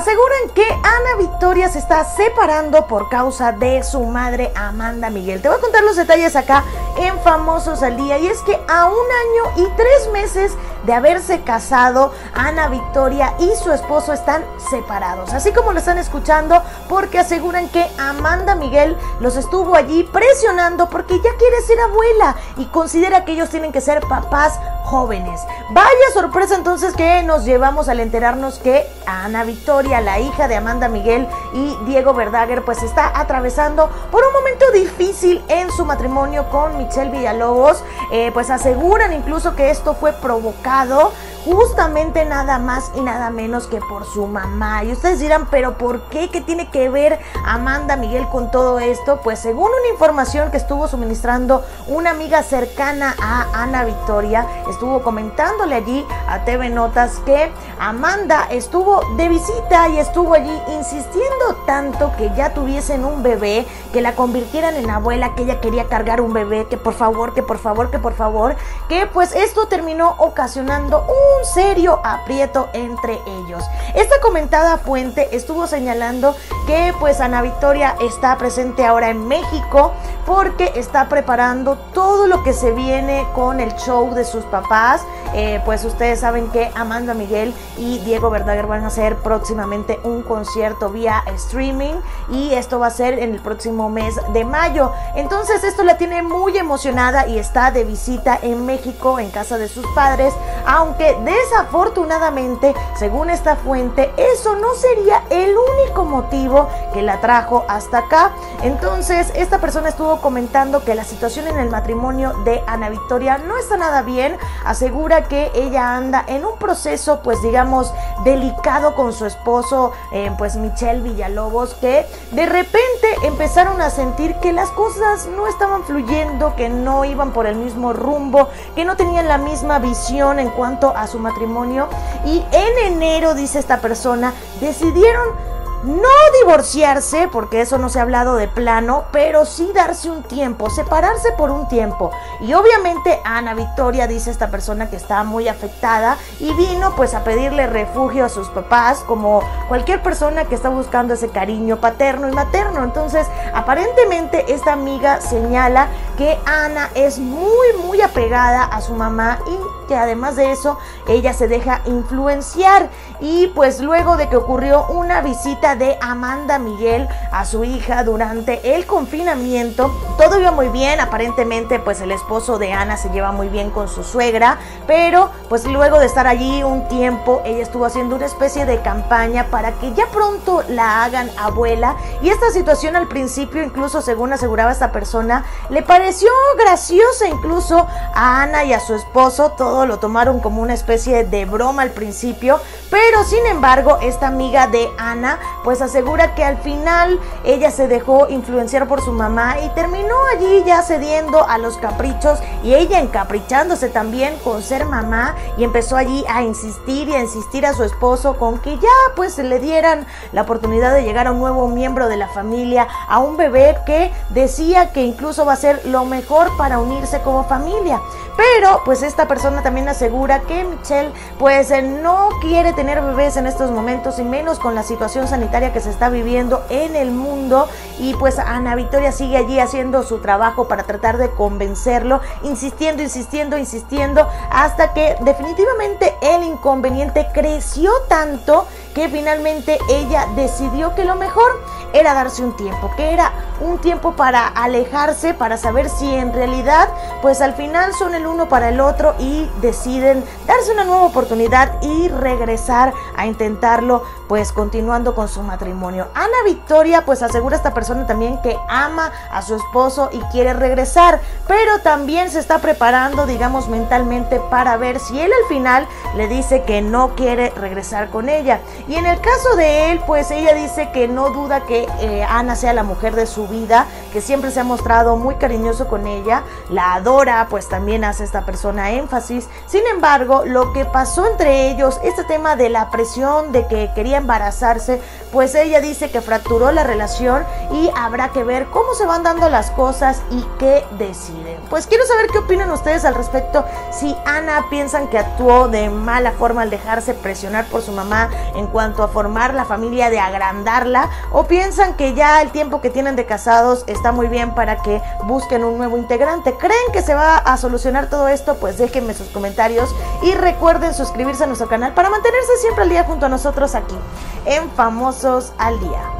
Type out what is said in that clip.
Aseguran que Ana Victoria se está separando por causa de su madre Amanda Miguel. Te voy a contar los detalles acá en Famosos al Día. Y es que a un año y tres meses de haberse casado, Ana Victoria y su esposo están separados. Así como lo están escuchando, porque aseguran que Amanda Miguel los estuvo allí presionando porque ya quiere ser abuela y considera que ellos tienen que ser papás jóvenes. Vaya sorpresa entonces que nos llevamos al enterarnos que Ana Victoria, la hija de Amanda Miguel y Diego Verdaguer, pues está atravesando por un momento difícil en su matrimonio con Michelle Villalobos. Eh, pues aseguran incluso que esto fue provocado justamente nada más y nada menos que por su mamá. Y ustedes dirán, pero ¿por qué? ¿Qué tiene que ver Amanda Miguel con todo esto? Pues según una información que estuvo suministrando una amiga cercana a Ana Victoria, estuvo comentándole allí a TV Notas que Amanda estuvo de visita y estuvo allí insistiendo tanto que ya tuviesen un bebé, que la convirtieran en abuela, que ella quería cargar un bebé, que por favor, que por favor, que por favor, que pues esto terminó ocasionando un un serio aprieto entre ellos. Esta comentada fuente estuvo señalando que pues Ana Victoria está presente ahora en México porque está preparando todo lo que se viene con el show de sus papás. Eh, pues ustedes saben que Amanda Miguel y Diego Verdaguer van a hacer próximamente un concierto vía streaming y esto va a ser en el próximo mes de mayo. Entonces esto la tiene muy emocionada y está de visita en México en casa de sus padres, aunque Desafortunadamente, según esta fuente, eso no sería el único motivo que la trajo hasta acá. Entonces, esta persona estuvo comentando que la situación en el matrimonio de Ana Victoria no está nada bien. Asegura que ella anda en un proceso, pues digamos, delicado con su esposo, eh, pues Michelle Villalobos, que de repente empezaron a sentir que las cosas no estaban fluyendo, que no iban por el mismo rumbo, que no tenían la misma visión en cuanto a su matrimonio. Y en enero, dice esta persona, decidieron no divorciarse, porque eso no se ha hablado de plano, pero sí darse un tiempo, separarse por un tiempo. Y obviamente Ana Victoria dice esta persona que está muy afectada y vino pues a pedirle refugio a sus papás, como cualquier persona que está buscando ese cariño paterno y materno. Entonces, aparentemente esta amiga señala que Ana es muy, muy apegada a su mamá y que además de eso ella se deja influenciar. Y pues luego de que ocurrió una visita de Amanda Miguel a su hija durante el confinamiento. Todo iba muy bien, aparentemente pues el esposo de Ana se lleva muy bien con su suegra, pero pues luego de estar allí un tiempo, ella estuvo haciendo una especie de campaña para que ya pronto la hagan abuela y esta situación al principio, incluso según aseguraba esta persona, le pareció graciosa incluso a Ana y a su esposo, todo lo tomaron como una especie de broma al principio, pero sin embargo esta amiga de Ana pues asegura que al final ella se dejó influenciar por su mamá y terminó allí ya cediendo a los caprichos y ella encaprichándose también con ser mamá y empezó allí a insistir y a insistir a su esposo con que ya pues le dieran la oportunidad de llegar a un nuevo miembro de la familia, a un bebé que decía que incluso va a ser lo mejor para unirse como familia. Pero pues esta persona también asegura que Michelle pues no quiere tener bebés en estos momentos y menos con la situación sanitaria que se está viviendo en el mundo. Y pues Ana Victoria sigue allí haciendo su trabajo para tratar de convencerlo, insistiendo, insistiendo, insistiendo, hasta que definitivamente el inconveniente creció tanto que finalmente ella decidió que lo mejor era darse un tiempo, que era un tiempo para alejarse, para saber si en realidad, pues al final son el uno para el otro y deciden darse una nueva oportunidad y regresar a intentarlo, pues continuando con su matrimonio. Ana Victoria, pues asegura a esta persona también que ama a su esposo y quiere regresar, pero también se está preparando, digamos, mentalmente para ver si él al final le dice que no quiere regresar con ella. Y en el caso de él, pues ella dice que no duda que eh, Ana sea la mujer de su vida, que siempre se ha mostrado muy cariñoso con ella, la adora, pues también hace esta persona énfasis. Sin embargo, lo que pasó entre ellos, este tema de la presión de que quería embarazarse, pues ella dice que fracturó la relación y habrá que ver cómo se van dando las cosas y qué deciden. Pues quiero saber qué opinan ustedes al respecto. Si Ana piensan que actuó de mala forma al dejarse presionar por su mamá en cuanto a formar la familia, de agrandarla, o piensan que ya el tiempo que tienen de casados está muy bien para que busquen un nuevo integrante. ¿Creen que se va a solucionar todo esto? Pues déjenme sus comentarios y recuerden suscribirse a nuestro canal para mantenerse siempre al día junto a nosotros aquí en Famosos al Día.